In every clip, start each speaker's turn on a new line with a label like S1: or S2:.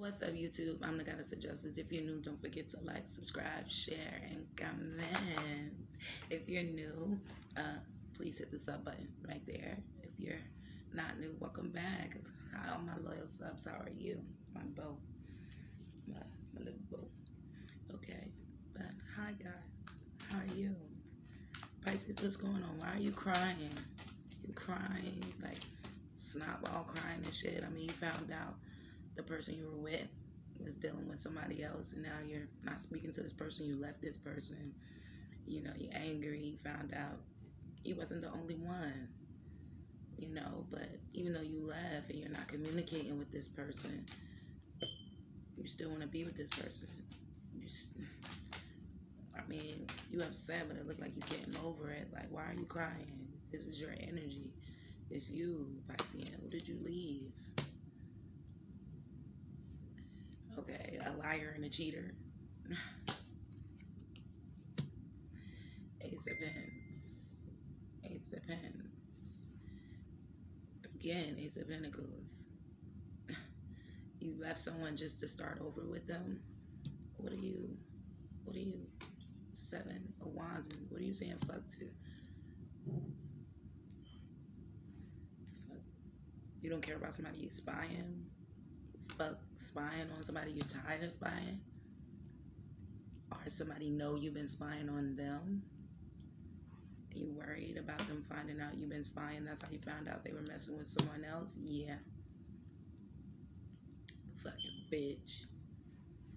S1: What's up, YouTube? I'm the Goddess of Justice. If you're new, don't forget to like, subscribe, share, and comment. If you're new, uh, please hit the sub button right there. If you're not new, welcome back. Hi, all my loyal subs. How are you? My bow, my, my little bow. Okay, but hi guys. How are you? Pisces, what's going on? Why are you crying? You crying like snot all crying and shit. I mean, you found out the person you were with was dealing with somebody else and now you're not speaking to this person you left this person. You know you're angry you found out he wasn't the only one you know but even though you left and you're not communicating with this person you still want to be with this person. You i mean you upset but it looked like you're getting over it. Like why are you crying? This is your energy. It's you Piscean. who did you leave Okay, a liar and a cheater. Ace of Pents. Ace of Pents. Again, Ace of Pentacles. You left someone just to start over with them. What are you? What are you? Seven of Wands. What are you saying? Fuck to. You don't care about somebody you spying fuck spying on somebody you're tired of spying? Or somebody know you've been spying on them? You worried about them finding out you've been spying? That's how you found out they were messing with someone else? Yeah. Fucking bitch.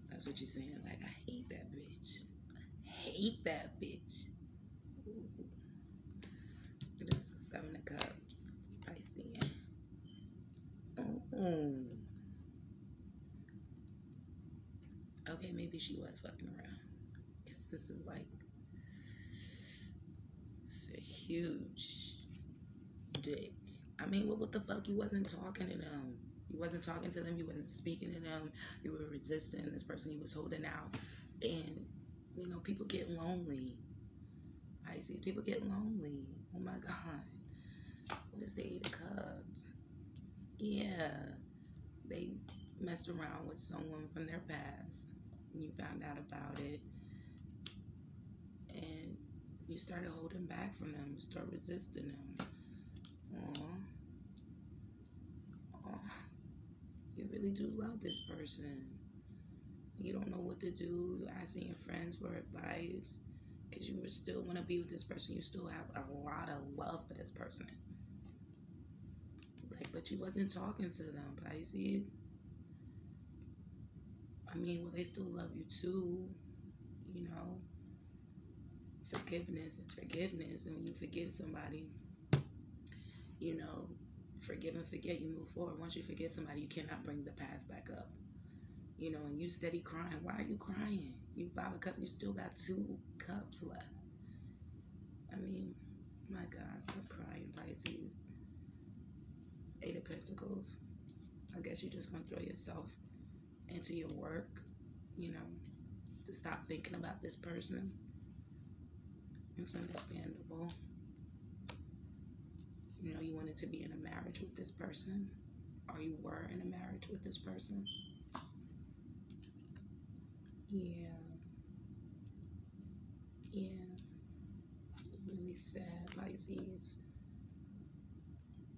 S1: That's what you're saying. Like, I hate that bitch. I hate that bitch. Seven of cups. Pisces. Ooh. okay, maybe she was fucking around. Because this is like, it's a huge dick. I mean, what, what the fuck? You wasn't talking to them. You wasn't talking to them. You wasn't speaking to them. You were resisting this person you was holding out. And, you know, people get lonely. I see people get lonely. Oh my God. What is the Eight of Cups? Yeah. They messed around with someone from their past you found out about it and you started holding back from them, you start resisting them. Aww. Aww. You really do love this person. You don't know what to do. You're asking your friends for advice because you still want to be with this person. You still have a lot of love for this person. Like, but you wasn't talking to them, Pisces. I mean, well, they still love you too, you know. Forgiveness is forgiveness. And when you forgive somebody, you know, forgive and forget, you move forward. Once you forgive somebody, you cannot bring the past back up. You know, and you steady crying. Why are you crying? You five a cup, you still got two cups left. I mean, my God, stop crying, Pisces. Eight of Pentacles. I guess you're just gonna throw yourself into your work, you know, to stop thinking about this person. It's understandable. You know, you wanted to be in a marriage with this person, or you were in a marriage with this person. Yeah. Yeah. Really sad, Pisces.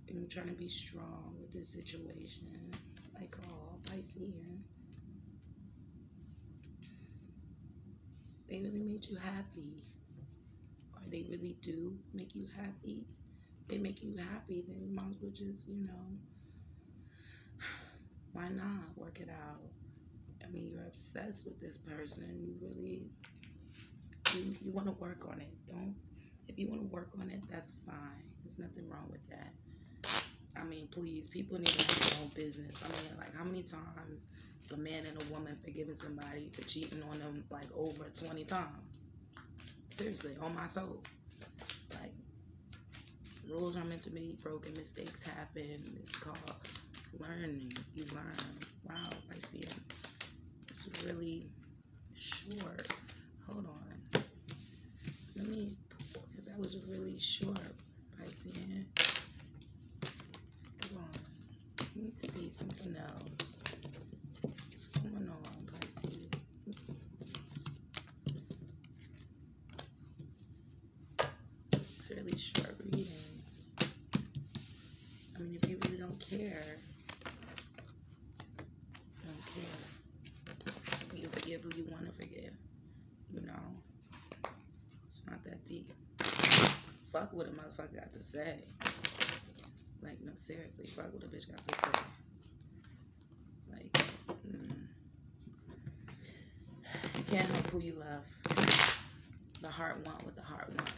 S1: And you're trying to be strong with this situation, like oh, all Piscean. they really made you happy, or they really do make you happy, they make you happy, then you might as well just, you know, why not work it out? I mean, you're obsessed with this person. You really, you, you want to work on it. Don't, if you want to work on it, that's fine. There's nothing wrong with that. I mean, please, people need to have their own business. I mean, like, how many times a man and a woman forgiving somebody for cheating on them like over 20 times? Seriously, on my soul. Like, rules are meant to be broken, mistakes happen. It's called learning. You learn. Wow, I see it. It's really short. Hold on. Let me, because that was really short, Piscean. See something else. What's going on, Pisces? It's really short reading. I mean, if you really don't care, don't care. You forgive who you want to forgive. You know, it's not that deep. Fuck what a motherfucker got to say. Like, no, seriously, fuck what a bitch got to say. Like, mm. you can't help who you love. The heart want what the heart want.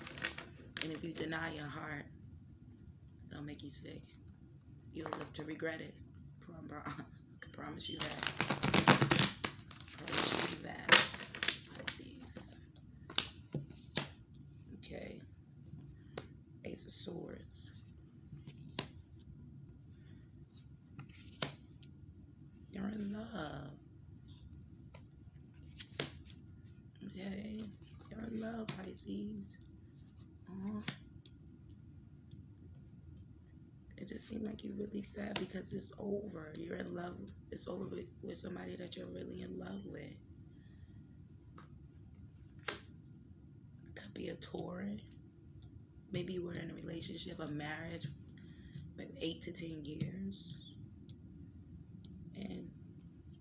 S1: And if you deny your heart, it'll make you sick. You'll live to regret it. I can promise you that. Promise you that. Okay. Ace of Swords. You're in love. Okay. You're in love, Pisces. Aww. It just seemed like you're really sad because it's over. You're in love. It's over with, with somebody that you're really in love with. Could be a Taurus. Maybe you were in a relationship, a marriage, maybe eight to ten years. And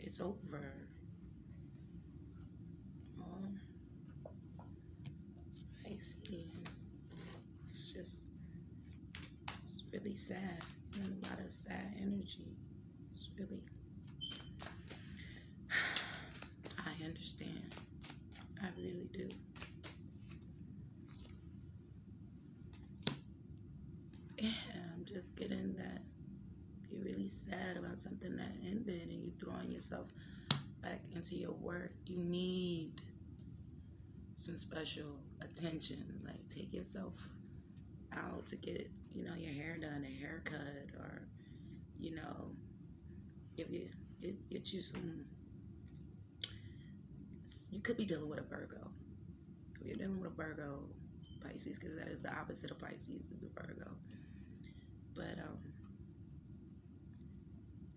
S1: it's over. I see. It's just, it's really sad. And a lot of sad energy. It's really, I understand. I really do. Yeah, I'm just getting that really sad about something that ended and you're throwing yourself back into your work. You need some special attention. Like take yourself out to get, you know, your hair done, a haircut, or you know, if you get, get you some. You could be dealing with a Virgo. If you're dealing with a Virgo, Pisces, because that is the opposite of Pisces, is the Virgo. But um,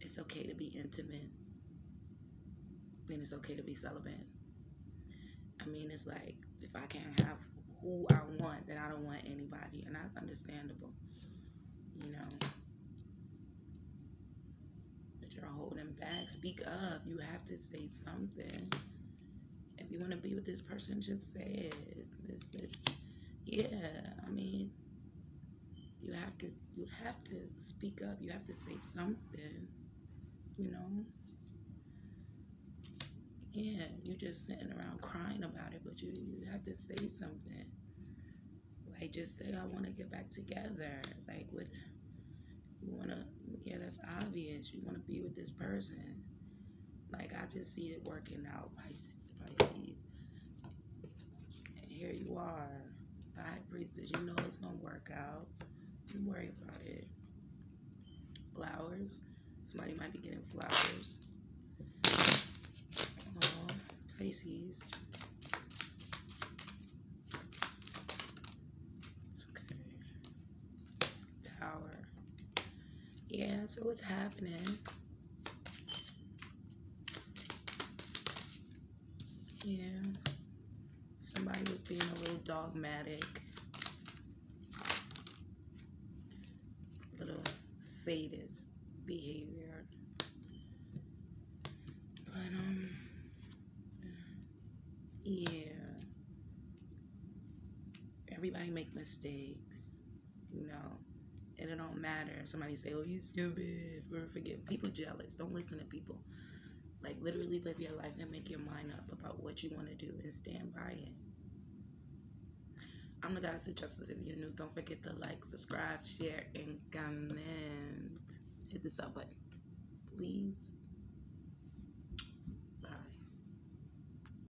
S1: it's okay to be intimate, and it's okay to be celibate. I mean, it's like if I can't have who I want, then I don't want anybody, and that's understandable, you know. But you're holding back. Speak up. You have to say something. If you want to be with this person, just say it. It's, it's, yeah, I mean, you have to you have to speak up. You have to say something, you know yeah, you're just sitting around crying about it, but you, you have to say something. Like, just say, I want to get back together. Like, what you want to, yeah, that's obvious. You want to be with this person. Like, I just see it working out, Pisces. Pisces. And here you are, high priestess. You know it's going to work out. Don't worry about it. Flowers. Somebody might be getting flowers. Pisces. It's okay. Tower. Yeah, so what's happening? Yeah. Somebody was being a little dogmatic. Little sadist behavior. But, um, yeah. Everybody make mistakes, you know. And it don't matter somebody say, "Oh, you stupid," or forget. People jealous. Don't listen to people. Like literally live your life and make your mind up about what you want to do and stand by it. I'm the goddess of justice. If you're new, don't forget to like, subscribe, share, and comment. Hit the sub button, please.